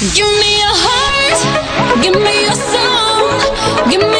Give me your heart, give me your soul. give me